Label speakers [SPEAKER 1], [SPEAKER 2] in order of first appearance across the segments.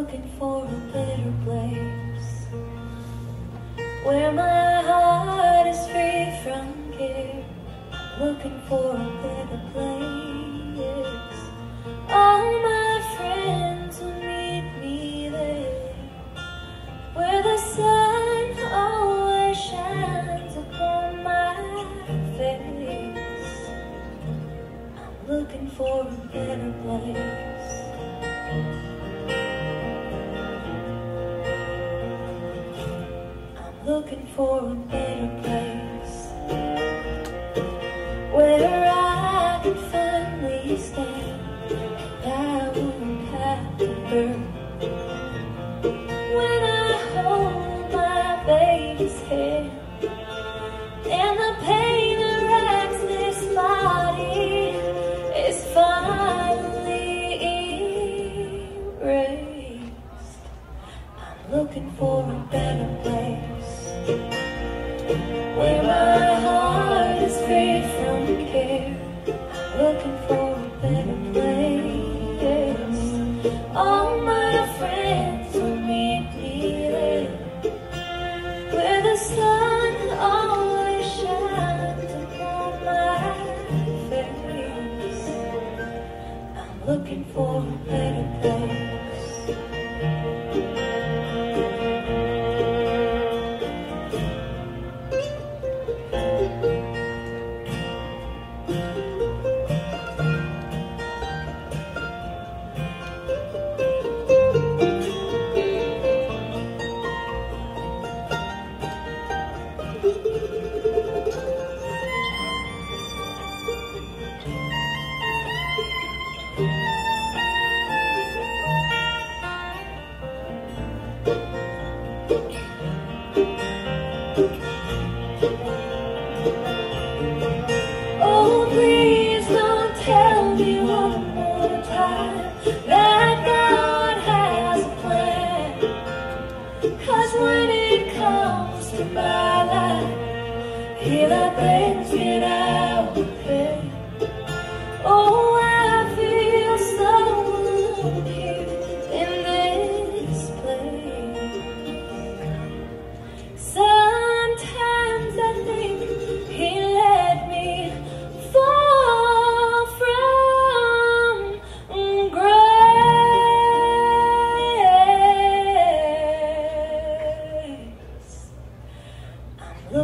[SPEAKER 1] looking for a better place where my heart is free from care. Looking for a better place. All my friends will meet me there, where the sun always shines upon my face. I'm looking for a better place. Looking for a better place where I can finally stand and I won't have to burn. When I hold my baby's hand and the pain that racks this body is finally erased. I'm looking for a better place where my heart is free from care. Looking for a better place. All my friends will meet me there, where the sun always shines upon my face. I'm looking for a better place. Guatemala y la trinchera.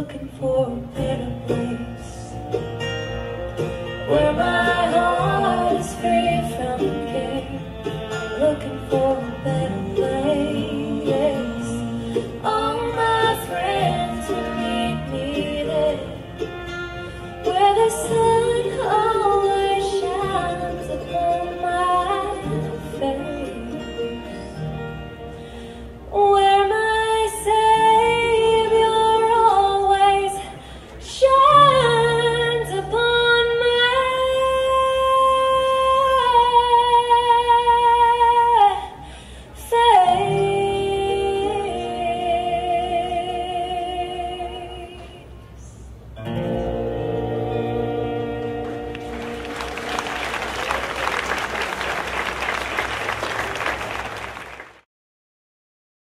[SPEAKER 1] looking for a better place. Where my heart is free from care. Looking for a better place. oh,